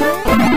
Bye.